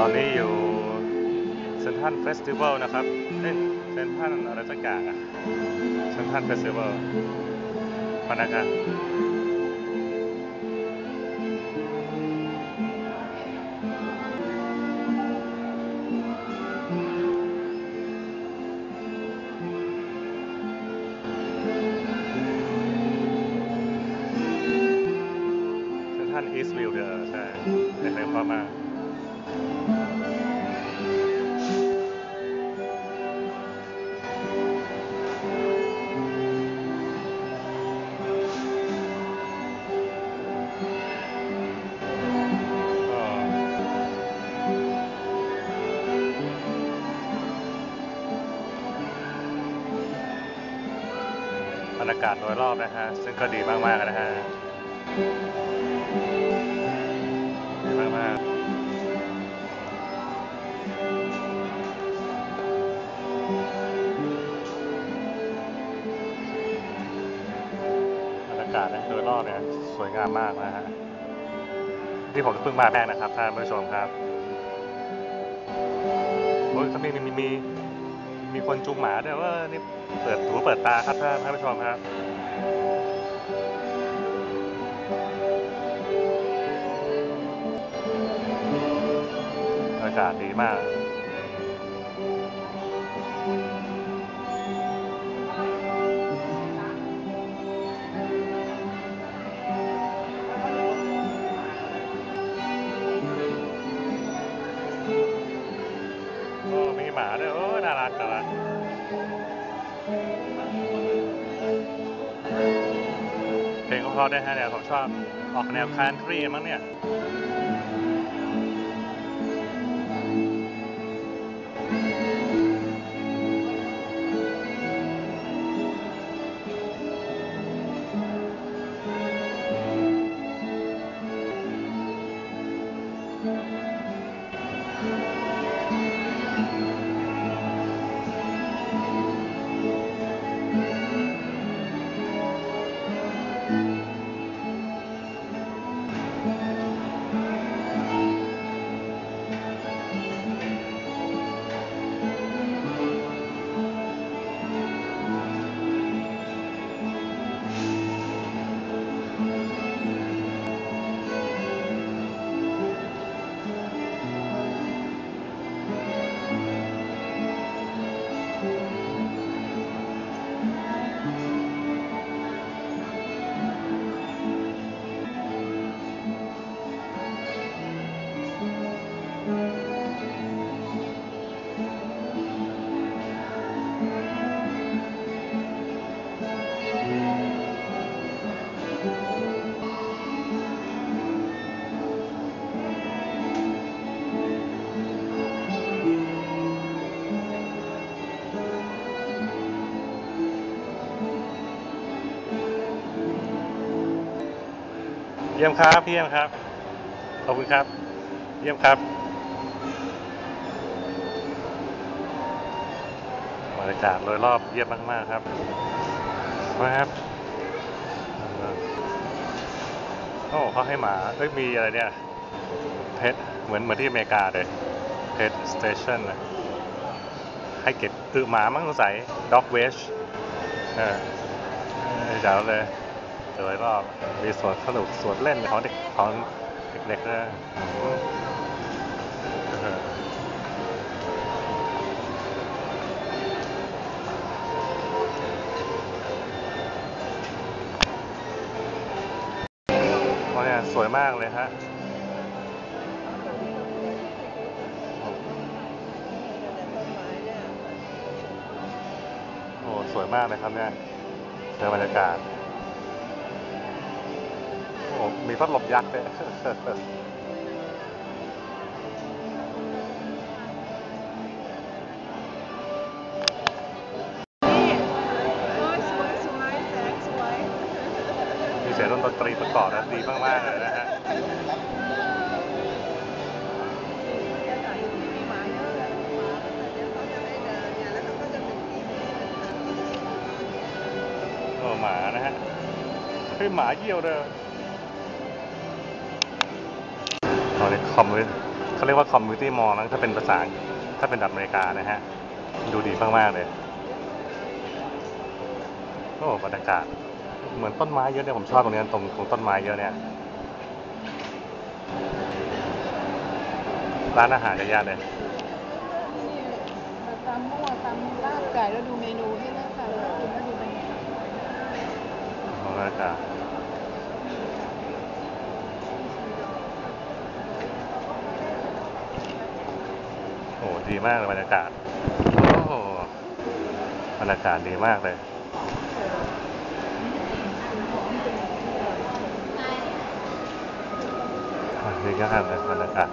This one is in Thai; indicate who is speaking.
Speaker 1: ตอนนี้อยู่ Central Festival นะครับเอ้ยเซนทันอะไรสักอย่างอะ Central Festival พนักงานเซนทันอีสต์วิวเดอร์ใช่ในในความมา รรยากาศโดยรอบนะฮะซึ่งก็ดีมากๆนะฮะดีมากๆากาศนะโดยรอบเนี่ยสวยงามมากนะฮะที่ผมเพิ่งมาแรกนะครับท่านผู้ชมครับโอ้ยเขามีมีมี มีคนจูงหมาด้วยว่านี่เปิดหูเปิดตาครับท่านผู้ชมครับอากาศดีมาก รักน่ารักเพลงก็เขาได้ฮะเนี่ยผมชอบออกแนวคันทรีมั้งเนี่ย ยี่ยมครับพี่เยี่ยมครับ ขอบคุณครับ เยี่ยมครับบรรยากาศโดยรอบเยี่ยมมากๆครับครับโอ้เขาให้หมาเอ้ยมีอะไรเนี่ยเพชเหมือนเหมือนที่อเมริกาเลยเพชสเตชันให้เก็บตือหมามั้งสงสัยด็อกเวชเออเออเจ๋วเลย โดยรอบมีสวนสนุกสวนเล่นของเด็กของเด็กๆนะโอ้เนี่ยสวยมากเลยฮะโอ้สวยมากเลยครับเนี่ยเจอบรรยากาศ มีพัดลมยักษ์ด้วย
Speaker 2: นี่โอ้ยสวยสวยแสงสวย
Speaker 1: มีเสียงดนตรีประกอบนะดีมาก ๆ เลยนะฮะ
Speaker 2: บรรยากาศที่มีหมาเยอะเลยหมาแต่เดี๋ยวเขาจะได้เเนี่ยแล้วเขาก็จะเป็นที่ที่ต่างๆ
Speaker 1: โอ้หมานะฮะเฮ้ยหมาเยี่ยวเลยตอนนี้คอมเลยเขาเรียกว่า community mall นะถ้าเป็นภาษาถ้าเป็นแบบอเมริกานะฮะ ดูดีมากๆเลย โอ้บรรยากาศ เหมือนต้นไม้เยอะเนี่ย ผมชอบตรงเนี้ยตรงตรงต้นไม้เยอะเนี่ย ร้านอาหารเยอะแยะเลย
Speaker 2: นี่มาตำมั่วตำลาบไก่แล้วดูเมนูที่น่าทานแล้วกินแล้วดูบรรยากาศ
Speaker 1: บรรยากาศ ดีมากเลยบรรยากาศ โอ้บรรยากาศดีมากเลยอะดีมากเลยบรรยากาศ